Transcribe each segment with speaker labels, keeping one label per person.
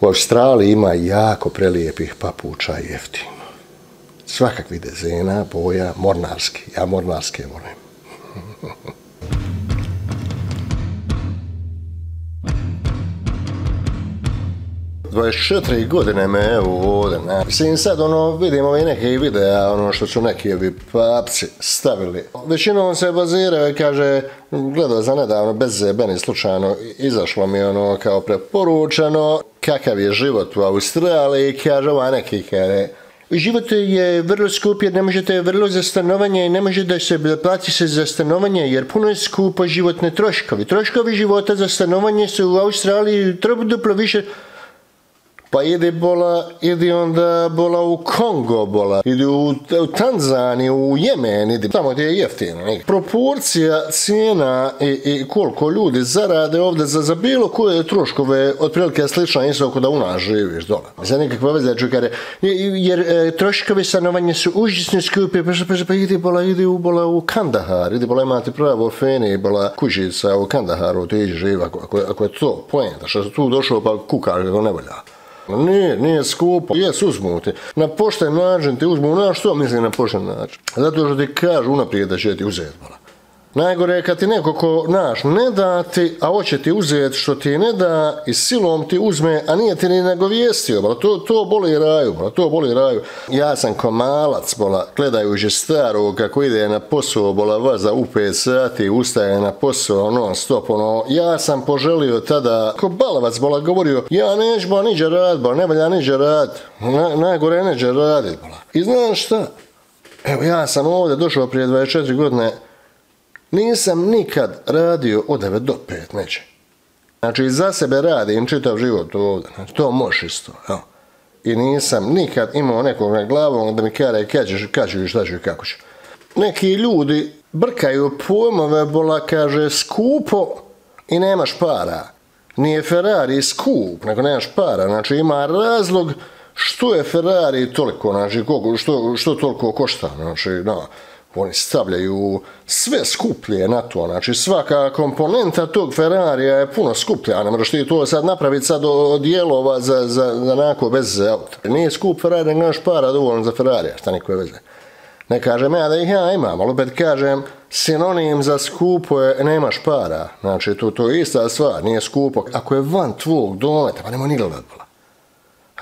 Speaker 1: U Australiji ima jako prelijepih papuča jeftino. Svakakvi dezena, boja, mornarski. Ja mornarske volim. 24 godine me evo ovdje, ne. Mislim, sad ono, vidim ove neke videa, ono što su neki ovi papci stavili. Većinom se baziraju i kaže, gledao za nedavno, bez zebeni slučajno, izašlo mi ono kao preporučeno, kakav je život u Australiji, kaže ova neki kaže, Život je vrlo skup jer ne možete vrlo za stanovanje i ne može da se plati se za stanovanje jer puno je skupo životne troškovi. Troškovi života za stanovanje su u Australiji treba duplo više pa ide bola, ide onda bola u Kongo bola, idi u, u Tanzaniju, u Jemen, idi tamo gdje je jeftino. Ne? Proporcija cijena i, i koliko ljudi zarade ovdje za, za bilo koje troškove, otprilike slično isto ako da u nas živiš dole. Za nekakve veze čekare, jer e, troškovi stanovanja su užasno skupi, pa, pa, pa ide bola, ide u bola u Kandahar, ide bola imati pravo feni, bola kužica u Kandaharu, ti živa, ako, ako, ako je to pojenta, što su tu došao pa kukaš kako ne volja. Dakle, nije, nije skupo. Jes, uzmu te. Na pošten način te uzmu. Na što misli na pošten način? Zato što ti kažu unaprijed da će ti uzeti. Najgore je kad ti neko ko, naš, ne da ti, a hoće ti uzeti što ti ne da i silom ti uzme, a nije ti ni nagovijestio, bro. To, to boli raju, bro. to boli raju. Ja sam ko malac, bala, gledajući starog kako ide na posao, bola vaza u 5 sati, ustaje na posao, non stop, ono, ja sam poželio tada, ko balavac, bola, govorio, ja neću, bola, niđe rad, bola, ne valja niđe rad, na, najgore neđe radit, bola. I znaš šta? Evo, ja sam ovdje došao prije 24 godine, Nisam nikad radio od 9 do 5, neće. Znači, za sebe radim čitav život ovdje. Znači, to možeš isto. evo. I nisam nikad imao nekog na glavom da mi kare kad ćeš, kad ćeš, šta ćeš, kako ćeš. Neki ljudi brkaju pojmove, bola kaže, skupo i nemaš para. Nije Ferrari skup, nego nemaš para. Znači, ima razlog što je Ferrari toliko, znači, koliko, što, što toliko košta. Znači, no oni stavljaju sve skuplje na to, znači svaka komponenta tog Ferrarija je puno skuplja, ne moraš ti to sad napraviti sad od dijelova za, za, za nako bez auta. Nije skup Ferrari, ne nemaš para dovoljno za Ferrarija, šta niko je veze. Ne kažem ja da ih ja imam, ali opet kažem, sinonim za skupo je nemaš para. Znači, to, to je ista stvar, nije skupo. Ako je van tvog dometa, pa nemoj ni gledat,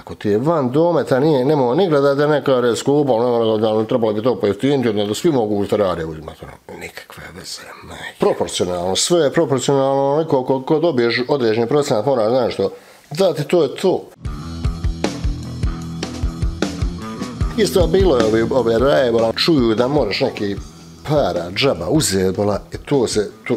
Speaker 1: Ako ti je van dometa, nije, nemoj ni gledati da neka je skupa, ne, da li trebalo bi to pojeftiniti, da svi mogu u Ferrari uzimati. Nikakve veze, ne. Proporcionalno, sve je proporcionalno, neko ko, ko dobiješ određeni procenat, mora, znaš što, da ti to je to. Isto bilo je ove, ove raje, čuju da moraš neki para, džaba, uzeti, i to se, to,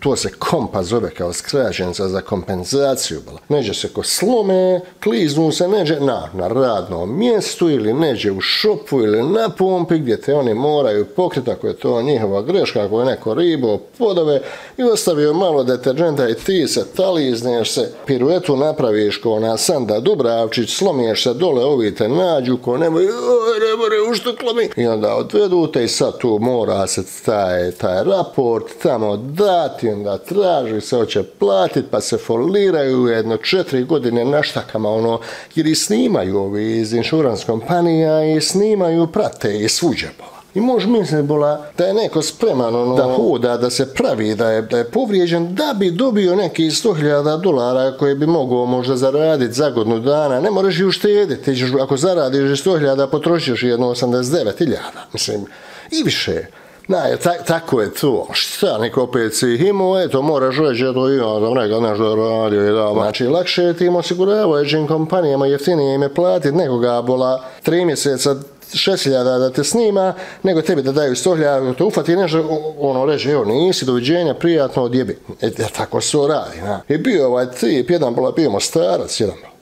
Speaker 1: to se kompa zove kao skraćenica za kompenzaciju. Neđe se ko slome, kliznu se neđe na, na radnom mjestu ili neđe u šopu ili na pumpi gdje te oni moraju pokriti ako je to njihova greška, ako je neko ribo podove i ostavio malo deterđenta i ti se talizneš se, piruetu napraviš ko na Sanda Dubravčić, slomiješ se dole, ovi te nađu ko nemoj, ne more, ušto klomi. I onda odvedu te i sad tu mora se taj, taj raport tamo dati, onda traži se hoće platiti, pa se foliraju jedno četiri godine naštakama, ono, jer i snimaju ovi iz insurans kompanija i snimaju, prate i svuđe, bola. I može misliti, bola, da je neko spreman ono, da hoda, da se pravi, da je, da je povrijeđen, da bi dobio neki 100.000 dolara koje bi mogao možda zaraditi za godinu dana. Ne moraš i uštediti, ako zaradiš 100.000, potrošiš jedno 89.000, mislim, i više. Ne, ta, tako je to. Šta, neko opet si imao, eto, moraš reći, eto, ima, da nekad nešto radio i da, znači, lakše je tim osiguravajućim kompanijama jeftinije im je platit nekoga bola tri mjeseca 6000 da te snima, nego tebi da daju 100.000, te ufati nešto, ono reći, evo, nisi, doviđenja, prijatno, odjebi. E, tako se radi, na. I bio ovaj tip, jedan bola, bio starac, jedan bola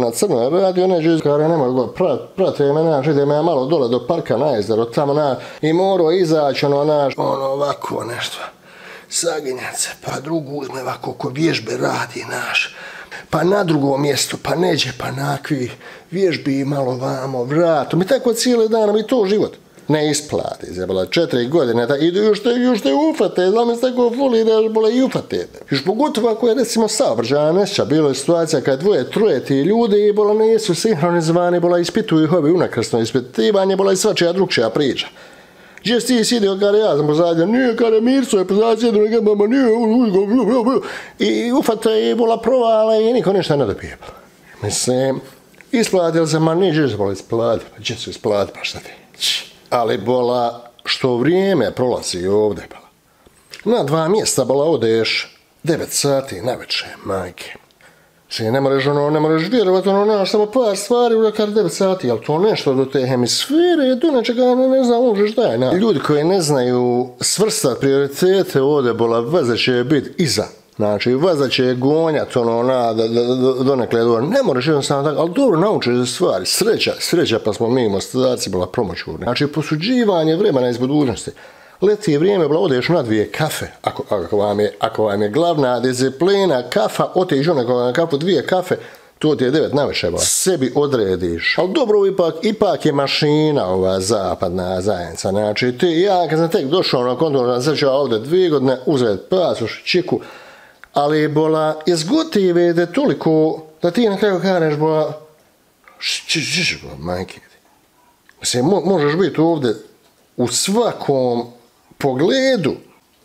Speaker 1: na crno ona je izgara, nemoj go, prat, prate me, naš, ide me malo dole do parka na jezero, tamo na, i moro izaći, ono, naš, ono, ovako, nešto, saginjat se, pa drugu uzme ovako, ko vježbe radi, naš, pa na drugom mjestu, pa neđe, pa nakvi, vježbi malo vamo, vratu, mi tako cijeli dan, mi to život ne isplati se, bola, četiri godine, da idu još te, još te ufate, znam se tako da bola, i ufate. Još pogotovo ako je, recimo, saobraćaja nesća, bilo je situacija kad dvoje, troje ti ljudi i bola, nisu sinhronizovani, bila ispituju ih ovi unakrsno ispitivanje, bola, i svačija drugčija priča. Gdje si ti sidio kada ja sam pozadio, nije kada Mirco je pozadio, nije mama, nije, i ufate je bola provala i niko ništa ne dobije. Mislim, isplatili se, ma nije se bola isplatiti, gdje se isplatiti, pa šta ti. Ali bola, što vrijeme prolazi ovdje, bola. Na dva mjesta bola odeš, devet sati na večer, majke. Se ne moraš ono, ne moraš vjerovat ono, nemaš samo par stvari u rekar 9 sati, ali to nešto do te hemisfere, do nečega ne, ne znam ono, možeš daj. Na. Ljudi koji ne znaju svrstat prioritete ovdje, bola, veze će biti iza. Znači, vaza će gonjati ono, na, da, da, da, do nekle dobro. Ne moraš jednostavno tako, ali dobro naučiš za stvari. Sreća, sreća pa smo mi mostadarci bila promoćurni. Znači, posuđivanje vremena iz budućnosti leti vrijeme, bila odeš na dvije kafe, ako, ako, vam, je, ako vam je glavna disciplina kafa, oteš ono na kafu, dvije kafe, to ti je devet naveše, bla. sebi odrediš. Ali dobro, ipak, ipak je mašina ova zapadna zajednica. Znači, ti, ja kad sam tek došao na kontrol, sam ću ovdje dvije godine uzeti pasuš, čiku, ali bola, izgotive da toliko, da ti na kraju kaneš bola, čiš, bola, majke, Se mo, možeš biti ovdje u svakom pogledu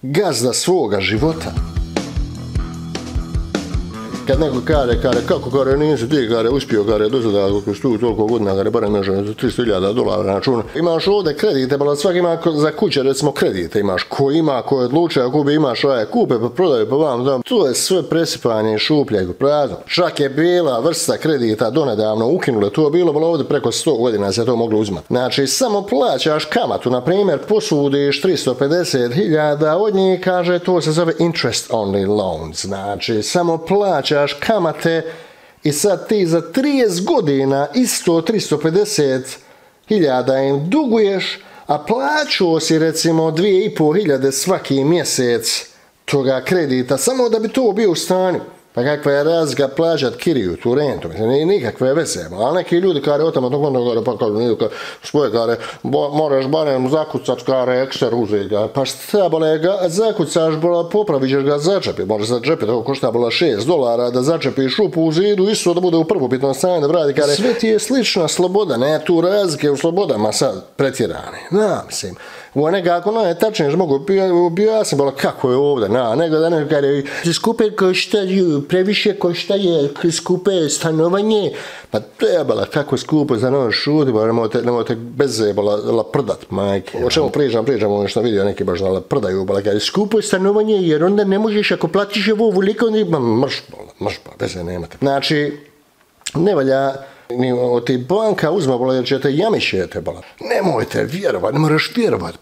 Speaker 1: gazda svoga života kad neko kare, kare, kako kare, nisi ti kare, uspio kare, do sada, kako tu toliko godina, kare, barem još 300.000 dolara na. Imaš ovde kredite, bala svak ima za kuće, recimo, kredite imaš. Ko ima, ko je odlučio, ako bi imaš ovaj kupe, pa prodaje, pa vam, dam. To je sve presipanje šuplja i prazno. Čak je bila vrsta kredita donedavno ukinula, to je bilo, bilo ovde preko 100 godina se to moglo uzmati. Znači, samo plaćaš kamatu, na primjer, posudiš 350.000, od njih kaže, to se zove interest only loans. Znači, samo plaćaš plaćaš kamate i sad ti za 30 godina isto 350 hiljada im duguješ, a plaćao si recimo 2,5 hiljade svaki mjesec toga kredita, samo da bi to bio u stanju. Pa kakva je razga plaćat kiriju, tu rentu, mislim, nije nikakve veze. Ali neki ljudi kare o tamo, dok onda pa kažu, nije kare, svoje kare, bo, moraš barem zakucat kare ekster uzeti ga. Pa šta, bole, ga, zakucaš, bola, popravit ćeš ga začepi. Može začepi, tako košta bola 6 dolara, da začepiš šupu u zidu, isto da bude u prvobitnom stanju, da vrati kare. Sve ti je slična sloboda, ne tu razlike u slobodama sad pretjerane. Na, mislim, u nekako najtačnije mogu objasniti, bolo kako je ovdje, na, nego da ne kada skupe koštaju, previše košta je skupe stanovanje, pa trebala tako skupo za nož šuti, pa nemojte, nemojte bez zebala la prdat, majke. O čemu pričam, pričam, ono što vidio neki baš da prdaju, bola, kada skupo je stanovanje, jer onda ne možeš, ako platiš ovo veliko, ma mrš, bola, mrš, bola, beze nemate. Znači, ne valja, Ni od ti banka uzma bola jer ćete jamišete bola. Nemojte vjerovat, ne moraš vjerovat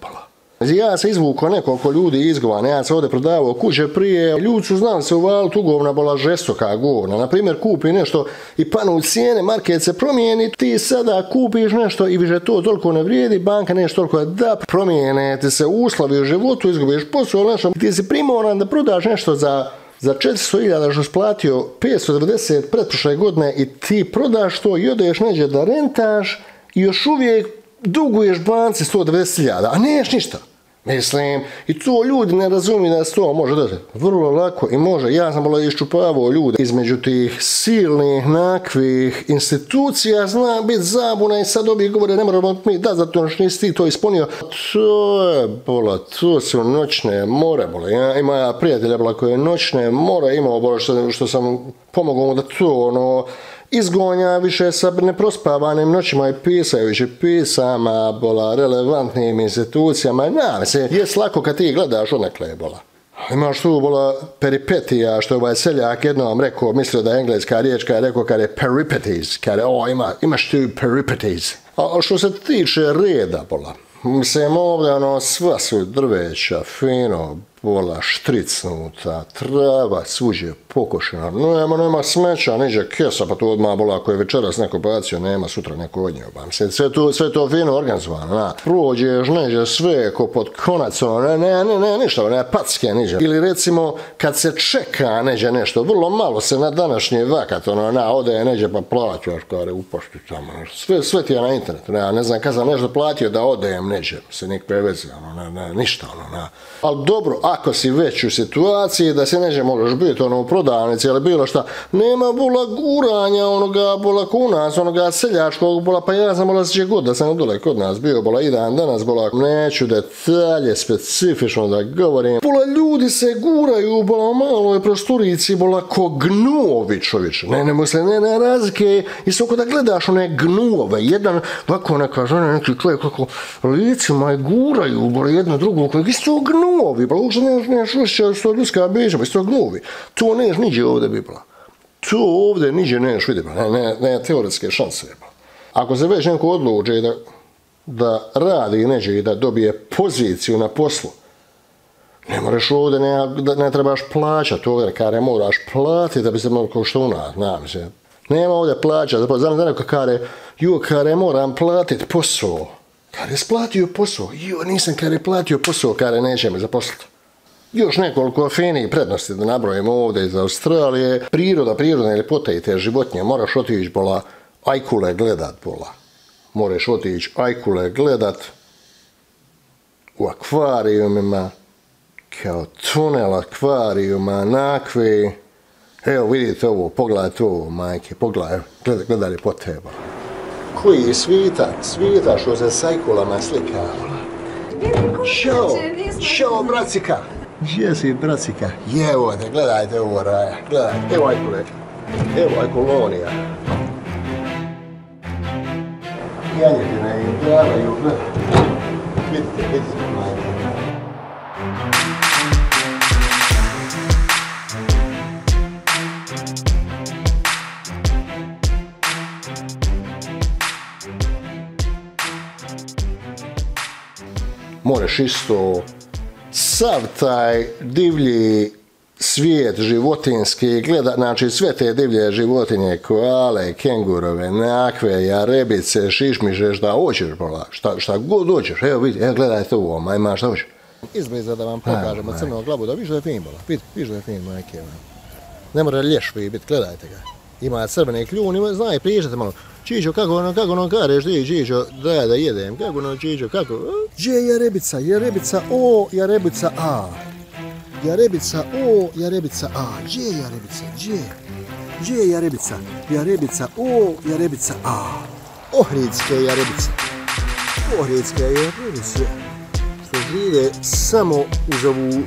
Speaker 1: bola. Ja se izvukao nekoliko ljudi izgovane, ja se ovdje prodavao kuće prije, ljudi su znali se uvali tu govna bola žestoka govna. Naprimjer, kupi nešto i panu cijene, market se promijeni, ti sada kupiš nešto i više to toliko ne vrijedi, banka nešto toliko da promijene, ti se uslovi u životu, izgubiš posao, nešto, ti si primoran da prodaš nešto za za 400.000 što splatio 590 pretprošle godine i ti prodaš to i odeš neđe da rentaš i još uvijek duguješ banci 190.000, a neš ništa. Mislim, i to ljudi ne razumiju da se to može da vrlo lako i može. Ja sam bilo iščupavao ljude između tih silnih, nakvih institucija, zna biti zabuna i sad obi govore, ne moramo mi da zato što nisi ti to ispunio. To je, bola, to su noćne more, bola. Ja, ima ja prijatelja, bola, koje noćne more imao, bola, što, što sam pomogao mu da to, ono, izgonja više sa neprospavanim noćima i pisaju više pisama, bola, relevantnim institucijama. Na, se, je slako kad ti gledaš onakle, bola. Imaš tu, bola, peripetija, što je ovaj seljak jednom rekao, mislio da je engleska riječ, kada je rekao kada je peripeties, kada je, o, ima, imaš tu peripeties. A što se tiče reda, bola, mislim, ovdje, ono, sva su drveća, fino, pola štricnuta, trava, suđe pokošena, nema, nema smeća, niđe kesa, pa to odmah bola, ako je večeras neko bacio, nema sutra neko od njega. Mislim, sve to, sve to fino organizovano, na. Prođeš, neđe sve, ko pod konac, ono, ne, ne, ne, ne, ništa, ne, packe, niđe. Ili recimo, kad se čeka, neđe nešto, vrlo malo se na današnji vakat, ono, na, ode, neđe, pa plaćaš, kare, upošti tamo, ono, sve, sve ti je na internetu, ne, ne znam, kad sam nešto platio da odem, neđe, se nik prevezi, ono, ne, ne, ništa, ono, na. Ali dobro, ako si već u situaciji da se neđe možeš biti ono u prodavnici ili bilo šta, nema bula guranja onoga bula kunac, onoga seljačkog bula, pa ja sam bula sjeće god da sam dole kod nas bio, bula i dan danas bula, neću detalje specifično da govorim. Bula ljudi se guraju bula u maloj prosturici, bula ko gnuovi čovječ, ne, ne misle, ne, ne razlike, isto da gledaš one gnuove, jedan ovako neka žena, ono, neki čovjek kako licima je guraju, bula jedno drugo, kojeg isto gnuovi, bula uopšte nemaš, nemaš ušće što ljudska bića, pa isto gnuovi. To neš niđe ovdje bibla. To ovdje niđe neš vidi, ne, ne, ne teoretske šanse. Ako se već neko odluđe da, da radi neđe i da dobije poziciju na poslu, ne moraš ovdje, ne, da, ne trebaš plaćati ovdje, kare moraš platiti da bi se mogli kao što u nas, se. Nema ovdje plaća, zapravo znam da neko kare, jo, kare moram platiti posao. Kare splatio posao, jo, nisam kare platio posao, kare neće me zaposliti. Još nekoliko finih prednosti da nabrojimo ovdje iz Australije. Priroda, prirodne ljepote i te životinje. Moraš otići bola ajkule gledat bola. Moraš otići ajkule gledat u akvarijumima kao tunel akvarijuma, nakvi. Evo vidite ovo, pogledajte ovo, majke, pogledaj, gledaj, gledaj ljepote. Koji je svita, svita što se s ajkulama slika. Ćao, ćao, bracika. Gdje si, bracika? Jevo te, gledajte ovo raja. Gledajte, evo ajkule. Evo ajkolonija. Janjetina i gledaju, gledajte. Vidite, vidite, majke. Moraš isto sav taj divlji svijet životinski gleda, znači sve te divlje životinje, koale, kengurove, nakve, jarebice, šišmiže, šta hoćeš, šta, šta god hoćeš, evo vidi, evo gledajte ovo, majma, šta hoćeš? Izbliza da vam pokažemo crnog glabu, da vidiš da je fin, bola, vidi, vidiš da je fin, majke, ne mora lješ vi biti, gledajte ga. Ima crvene kljun, ima, znaj, priježete malo, Čičo, kako ono, kako ono kareš ti, Čičo, da da jedem, kako ono, Čičo, kako? Gdje je rebica, je rebica O, je rebica A. Jarebica O, jarebica A. Gdje je jarebica, gdje? Gdje je jarebica? Jarebica O, jarebica A. Ohridske jarebice. Ohridske jarebice. Što žive samo uz ovu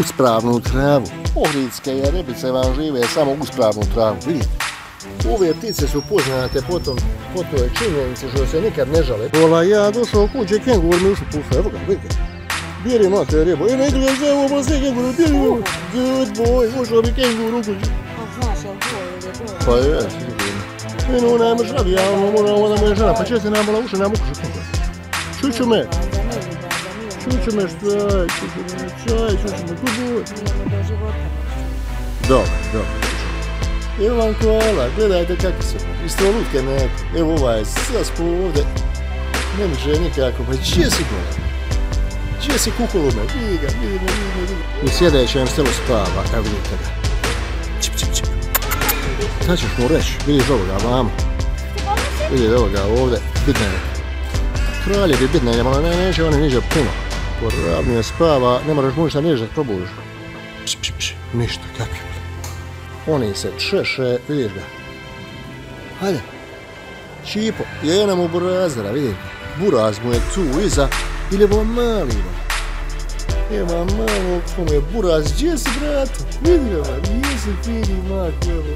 Speaker 1: uspravnu travu. Ohridske jarebice vam žive samo uspravnu travu, vidite. Ove ptice su poznate potom, po toj činjenici što se nikad ne žale. Vola, ja došao kuće, kengur mi ušao puša, evo ga, vidite. Bjeri mate ribo, e ne gledaj za ovo, malo sve kengur, bjeri ovo. Good boy, ušao mi kengur u kuće. Pa je, sigurno. Meni ona je mržavi, ja ono moram ona moja žena, pa se nam bila uša, nam ukuša kengur. Čuću me. Čuću me, štaj, čuću me, čaj, čuću me, good boy. Dobro, dobro. Evo vam koala, gledajte kako su. Isto lutke neko. Evo ovaj, sada smo ovdje. Ne može nikako, pa gdje si kola? Gdje si kukolume? Vidi ga, vidi ga, vidi ga. U sjedećem stelu spava, evo vidite ga. Čip, čip, čip. Šta ćeš mu reći? Vidiš ovoga, mamo. Vidi ovoga ovdje, bitne je. Kralje bi bitne je, malo ne, neće oni niđe puno. Poravnije spava, ne moraš mu ništa niže, probuš. Pš, pš, pš, ništa, kakve oni se češe, vidiš ga. Hajde. Čipo, jedna mu burazera, vidiš ga. Buraz mu je tu iza, ili ovo mali ima. Evo malo, ko mu je buraz, gdje si brat? Vidi ga, gdje si fini mak, evo.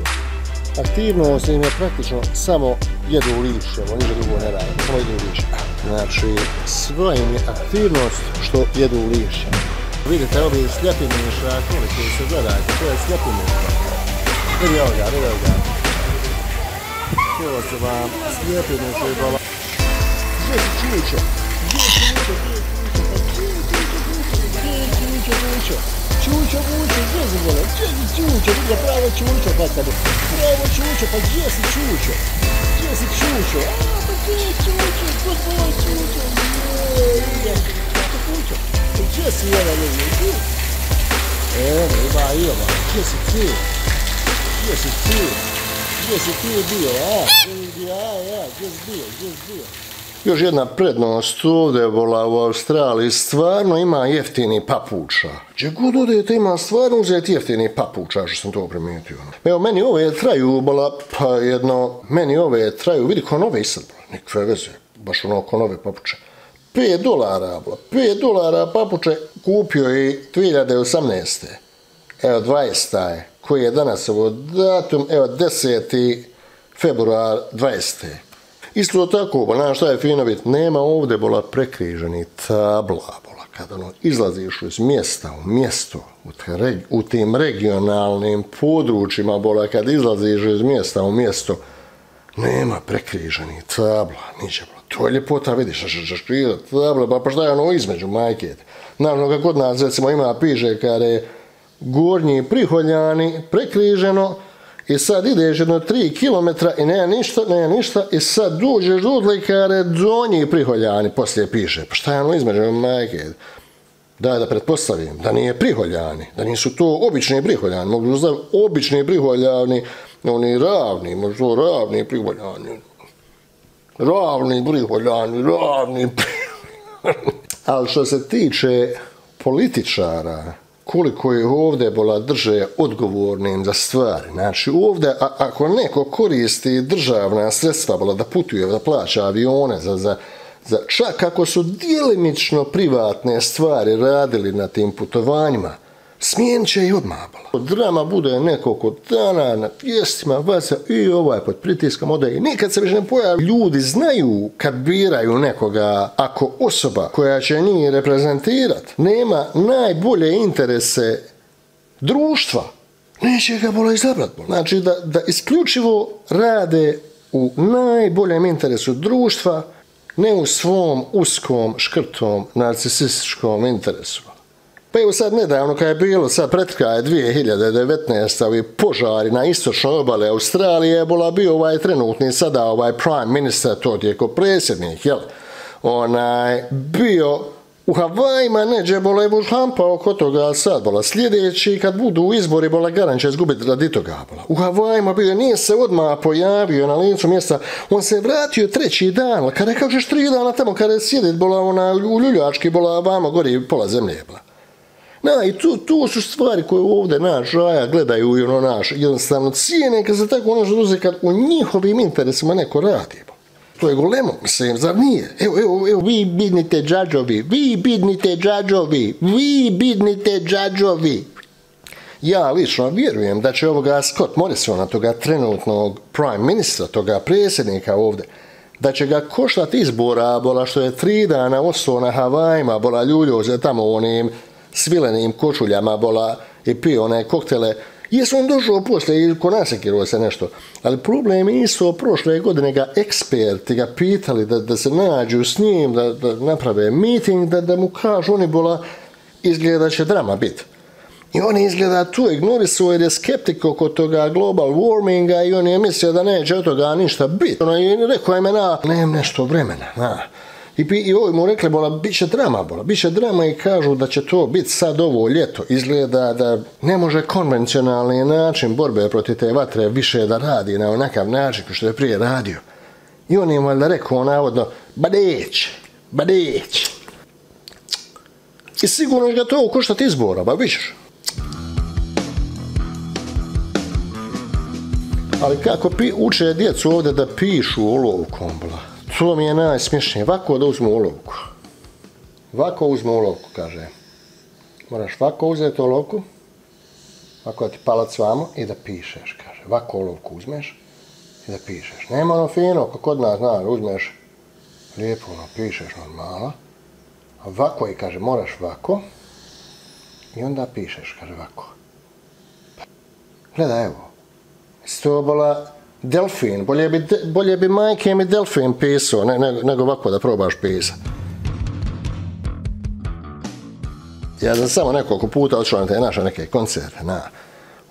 Speaker 1: Aktivno se im je praktično samo jedu lišće, ovo niže drugo ne rade, samo jedu lišće. Znači, sva im je aktivnost što jedu lišće. Vidite, ovi slijepi mišakoli koji se gledajte, to je slijepi mišak. Vidi ovoga, vidi ovoga. Evo se vam slijepi neće bala. Gdje si čiče? Gdje si čiče? Gdje si čiče? čučo, čučo. Čučo, čučo, gdje si vole? Gdje si čučo? Gdje pravo čučo, pa kada? Pravo čučo, pa gdje si čučo? Gdje si čučo? A, pa gdje je čučo? Good boy, čučo. Ide, kako čučo? Pa gdje si jedan ljudi? Evo, ima i ova. Gdje si ti? Gdje si ti? Gdje si ti bio, a? Ja, ja, gdje si bio, gdje si bio? Još jedna prednost ovdje vola u Australiji, stvarno ima jeftini papuča. Gdje god odete ima stvarno uzeti jeftini papuča, što sam to primijetio. Evo, meni ove traju, bola, pa jedno, meni ove traju, vidi ko nove isad, nikve veze, baš ono ko nove papuče. 5 dolara, bola, 5 dolara papuče kupio i 2018. Evo, 20. je, koji je danas ovo datum, evo, 10. februar 20. Isto tako, ba, znaš šta je fino bit, nema ovdje bola prekriženi tabla, bola, kad ono, izlaziš iz mjesta u mjesto, u, te, u tim regionalnim područjima, bola, kad izlaziš iz mjesta u mjesto, nema prekriženi tabla, niće, bola, to je ljepota, vidiš, što ćeš križati tabla, pa, pa šta je ono između majke, naravno, kako kod nas, recimo, ima piže, kada je gornji priholjani prekriženo, I sad ideš jedno 3 km i nema ništa, nema ništa i sad dođeš do odlikare donji priholjani, poslije piše. Pa šta je ono između majke? Da, da pretpostavim, da nije priholjani, da nisu to obični priholjani, mogu znam, obični priholjani, oni ravni, možda ravni priholjani. Ravni priholjani, ravni priholjani. Ali što se tiče političara, koliko je ovdje bola drže odgovornim za stvari. Znači, ovdje, a, ako neko koristi državna sredstva bola da putuje, da plaća avione, za, za, za, čak ako su dijelimično privatne stvari radili na tim putovanjima, smijen će i odmah. Drama bude nekoliko dana na vijestima, vaca i ovaj pod pritiskom ode i nikad se više ne pojavi. Ljudi znaju kad biraju nekoga, ako osoba koja će njih reprezentirat nema najbolje interese društva, neće ga bola izabrat. Bola. Znači da, da isključivo rade u najboljem interesu društva, ne u svom uskom, škrtom, narcisističkom interesu. Pa evo sad nedavno kad je bilo, sad pretka je 2019. ovi požari na istočnoj obale Australije, je bila bio ovaj trenutni sada ovaj prime minister, to je ko predsjednik, jel? Onaj, bio u Havajima neđe bola je hampa oko toga sad bola. Sljedeći kad budu izbori bola garan će izgubiti radi toga bola. U Havajima bio nije se odmah pojavio na licu mjesta. On se vratio treći dan. Kada je kao žeš tri dana tamo kada je sjedit bola ona u ljuljački bola vamo gori pola zemlje bola. Na, i tu, tu su stvari koje ovdje naš raja gledaju i ono naš jednostavno cijene kad se tako ono što duze kad u njihovim interesima neko radi. To je golemo, mislim, zar nije? Evo, evo, evo, vi bidnite džađovi, vi bidnite džađovi, vi bidnite džađovi. Ja lično vjerujem da će ovoga Scott Morrisona, toga trenutnog prime ministra, toga predsjednika ovdje, da će ga koštati izbora, bola što je tri dana ostao na Havajima, bola ljuljoze tamo onim svilenim košuljama bola i pio one koktele. Jesu on došao posle i ko nasekirao se nešto. Ali problem je isto prošle godine ga eksperti ga pitali da, da se nađu s njim, da, da naprave meeting, da, da mu kažu oni bola izgleda će drama biti. I on izgleda tu ignorisuo jer je skeptik oko toga global warminga i on je mislio da neće od toga ništa biti. Ono I rekao je mena, nemam nešto vremena. Na. I, pi, i ovo mu rekli, bola, bit će drama, bola, bit će drama i kažu da će to biti sad ovo ljeto. Izgleda da ne može konvencionalni način borbe protiv te vatre više da radi na onakav način što je prije radio. I on je valjda rekao navodno, ba neće, ba neće. I sigurno ga to koštati izbora, ba vidiš. Ali kako pi, uče djecu ovdje da pišu olovkom, bla. To mi je najsmješnije. Vako da uzmu olovku. Vako uzmu olovku, kaže. Moraš vako uzeti olovku. Vako ti palac vamo i da pišeš, kaže. Vako olovku uzmeš i da pišeš. Nema ono fino, kako kod nas, znaš, uzmeš lijepo, ono, pišeš normala. A vako je, kaže, moraš vako. I onda pišeš, kaže, vako. Pa, gledaj, evo. Stobola, delfin, bolje bi, bolje bi majke mi delfin pisao, ne, ne, nego ovako da probaš pisat. Ja sam samo nekoliko puta odšao na te naše neke koncerte, na.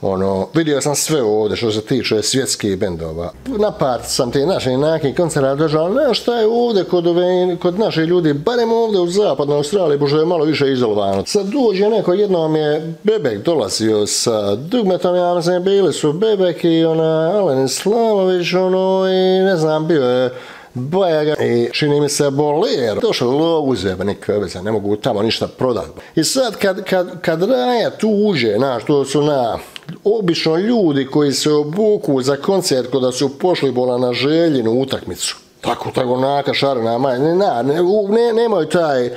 Speaker 1: Ono, vidio sam sve ovdje što se tiče svjetskih bendova. Na part sam te naše nake koncera držao, ne šta je ovdje kod, ove, kod naše ljudi, barem ovdje u zapadnoj Australiji, pošto je malo više izolovano. Sad dođe neko, jednom je Bebek dolazio sa dugmetom, ja mislim, bili su Bebek i ona Alen Slavović, ono, i ne znam, bio je Bajaga i čini mi se boler. Došao lovu zeba, nikakve veze, ne mogu tamo ništa prodati. I sad kad, kad, kad Raja tu uđe, znaš, to su na obično ljudi koji se obuku za koncert kada su pošli bola na željenu utakmicu. Tako, tako, naka, šarna, maj, ne, ne, ne, ne, nemaju taj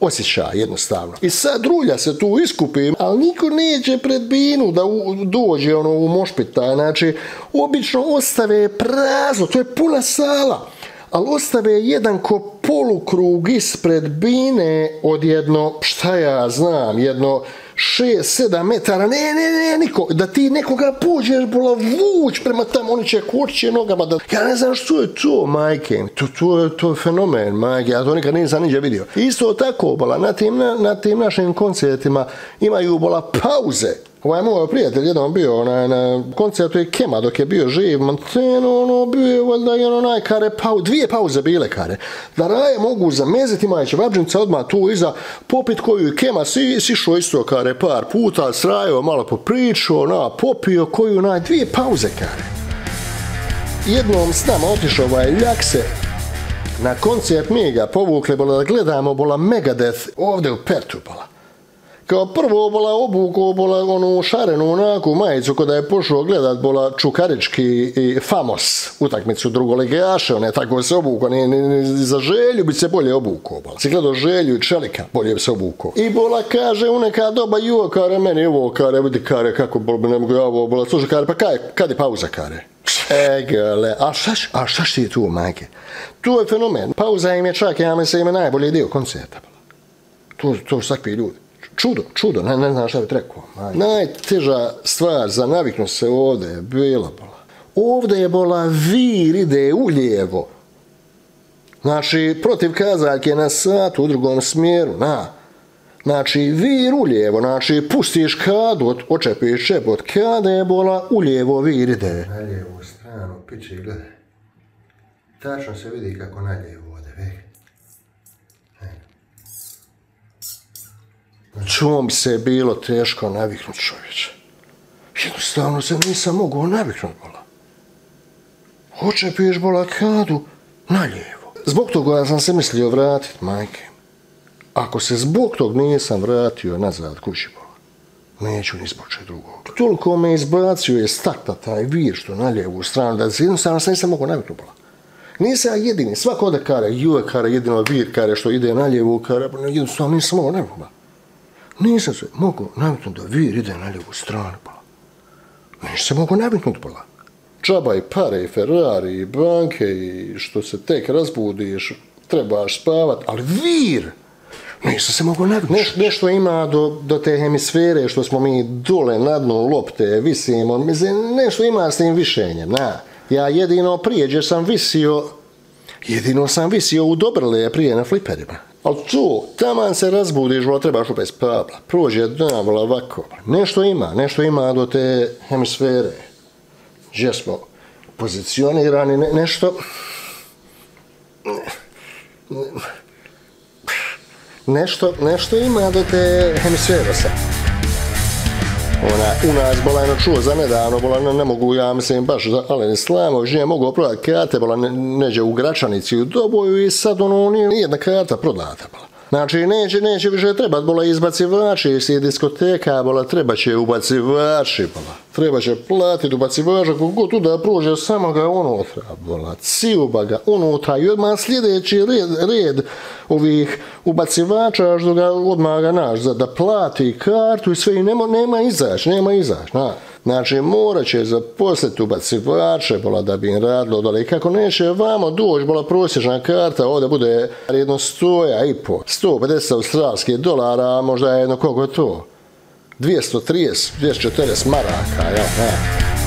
Speaker 1: osjećaj jednostavno. I sad rulja se tu iskupi, ali niko neće pred binu da u, dođe ono u mošpita. Znači, obično ostave prazno, to je puna sala ali ostave jedan ko polukrug ispred bine od jedno, šta ja znam, jedno 6-7 metara, ne, ne, ne, niko, da ti nekoga pođeš, bola vuć prema tamo, oni će kočiće nogama, da, ja ne znam što je to, majke, to, to, je, to je fenomen, majke, ja to nikad nisam niđe vidio. Isto tako, bola, na tim, na, na tim našim koncertima imaju, bola, pauze, Ovaj moj prijatelj jednom bio na, na koncertu je Kema dok je bio živ, Monteno, ono, bio je valjda i ono najkare, pau, dvije pauze bile kare. Da raje mogu zameziti majeće vabđnice odmah tu iza, popit koju je Kema, si, si isto kare par puta, srajao malo po priču, na, popio koju naj, dvije pauze kare. Jednom s nama otišao ovaj Ljakse, na koncert mi ga povukli, bola da gledamo, bola Megadeth ovde u Pertu, bola kao prvo bola obuku, bola onu šarenu onaku majicu kada je pošao gledat bola Čukarički i Famos utakmicu drugoligaše, one tako se obuku, ni, ni, ni, za želju bi se bolje obuku, bola. Si gledao želju i čelika, bolje bi se obuku. I bola kaže, u neka doba, juo, kare, meni ovo, kare, vidi, kare, kako, bola, ne mogu ja ovo, bola, slušaj, kare, pa kaj, kad je pauza, kare? Egele, a šta, a šta ti je tu, majke? Tu je fenomen. Pauza im je čak, ja mislim, najbolji dio koncerta. To, to su takvi ljudi čudo, čudo, ne, ne znam šta bi rekao. Najteža stvar za naviknu se ovde je bila bola. Ovde je bola vir ide u lijevo. Znači, protiv kazaljke na sat u drugom smjeru, na. Znači, vir u lijevo, znači, pustiš kadu, očepiš čep od kada je bola u lijevo vir ide. Na lijevu stranu, piće gledaj. Tačno se vidi kako na lijevo ode, vek. Čuvom se bilo teško naviknut čovječe. Jednostavno se nisam mogao naviknut, bola. Hoće piješ bola kadu na lijevo. Zbog toga ja sam se mislio vratit, majke. Ako se zbog tog nisam vratio nazad kući, bola, neću ni zbog čeg drugog. Toliko me izbacio je stakta taj vir što na lijevu stranu, da jednostavno se nisam mogao naviknut, bola. Nisam ja jedini, svako ode kare, juve kare, jedino vir kare što ide na lijevu kare, jednostavno nisam mogao naviknut, bola. Nisam se mogao naviknuti da vir ide na ljevu stranu, pa. Nisam se mogu naviknuti, pa. Čaba i pare, i Ferrari, i banke, i što se tek razbudiš, trebaš spavat, ali vir! Nisam se mogu naviknuti. Neš, nešto ima do, do te hemisfere, što smo mi dole na dnu lopte, visimo, mislim, nešto ima s tim višenjem, na. Ja jedino prijeđe sam visio, jedino sam visio u Dobrle prije na fliperima. Ali tu, taman se razbudiš, vola trebaš opet spavla. Prođe dan, vola ovako. Nešto ima, nešto ima do te hemisfere. Gdje smo pozicionirani, ne, nešto... Nešto, nešto ima do te hemisfere sad ona, u nas bola čuo za nedavno, bola ne, ne mogu, ja mislim, baš za Alen slamo, nije mogu prodati karte, bola ne, neđe u Gračanici u Doboju i sad ono, nije nijedna karta prodata, bola. Znači, neće, neće više trebat bola izbacivači iz diskoteka, bola treba će ubacivači, bola. Treba će platiti ubacivača, kako tu da prođe samo ga unutra, bola. ciuba ga unutra i odmah sljedeći red, red ovih ubacivača, što ga odmah ga naš, za, da plati kartu i sve, i nema, nema izać, nema izać, na. Znači, morat će zaposliti ubacivače, bola, da bi im radilo dole. I kako neće vamo doći, bola prosječna karta, ovdje bude jedno stoja i po, 150 australskih dolara, možda jedno koliko je to? 230, 240 maraka, ja, ne.